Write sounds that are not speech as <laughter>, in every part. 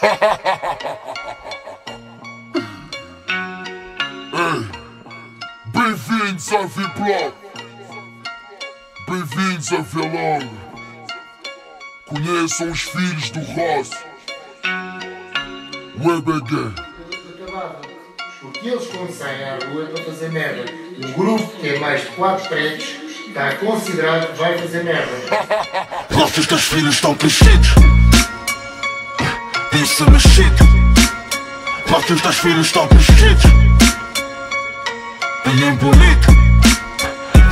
<laughs> Bem-vindos ao V-Block. Bem-vindos a Velong. Conheçam os filhos do Ross. Webegan. Porque eles quando saem à rua é para fazer merda. O grupo que tem mais de 4 pretos está considerado que vai fazer merda. <laughs> Nossos teus filhos estão crescidos Isso é mexido Nossos teus filhos estão crescidos Bem bonito.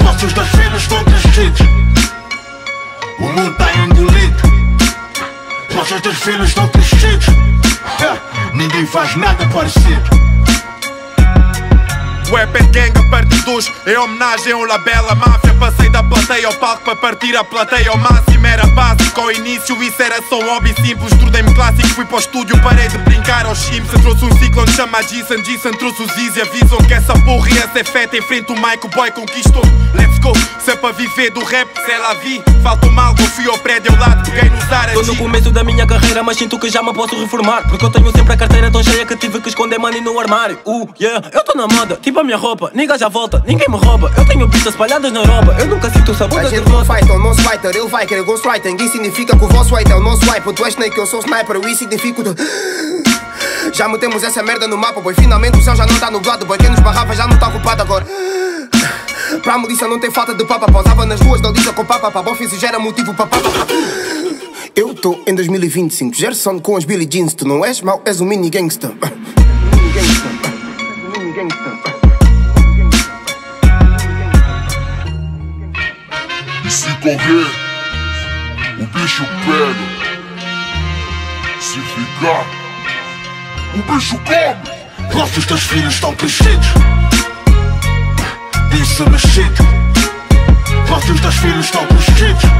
Nossos teus filhos estão crescidos O mundo está engolido. Nossos teus filhos estão crescidos Ninguém faz nada parecido. Weapon Gang a partir dos Em homenagem ao Labela Máfia. Passei da plateia ao palco para partir a plateia. Ao máximo Era básico ao início, isso era só um hobby simples. Estudei-me clássico, fui para o estúdio, parei de brincar aos Simpsons Trouxe um ciclone, chama Jason, Jason trouxe os Easy Avisam que essa porra ia ser feta Em frente o Michael Boy conquistou. Let's go, se é para viver do rap, se ela vi. Falta um mal, fui ao prédio ao lado, peguei nos aras Tô no começo da minha carreira, mas sinto que já me posso reformar. Porque eu tenho sempre a carteira tão cheia que tive que esconder money no armário. Uh, yeah, eu tô na moda, tipo a minha roupa. Nigga já volta, ninguém me rouba. Eu tenho pistas espalhadas na Europa. Eu nunca sinto o sabor A gente não fight, é o nosso fighter, ele vai querer ghostwriter. Isso significa que o vosso white é o nosso wipe Tu és snake, eu sou sniper, isso Já metemos essa merda no mapa, boy. Finalmente o céu já não tá nublado, boy. Quem nos barrava já não tá ocupado agora. Pra milícia não tem falta de papa Pausava nas ruas da Lisa com papa Pra e gera motivo pra papa Eu tô em 2025 Gerson com as Billy Jeans Tu não és mau, és um mini gangster Mini gangster Mini gangster. E se correr, o bicho pega. Se ficar, o bicho come. Nossos teus filhos estão crescidos Isso é mexido. Nossos teus filhos estão crescidos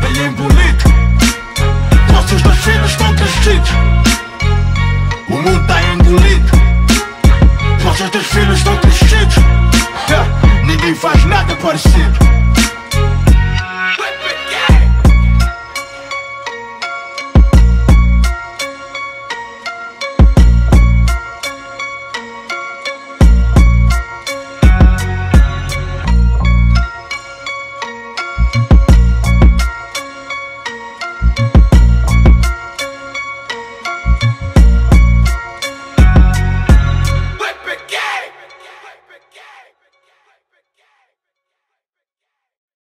Bem bonito. Nossos teus filhos estão crescidos O mundo está engolido. Nossos teus filhos estão crescidos Ninguém faz nada parecido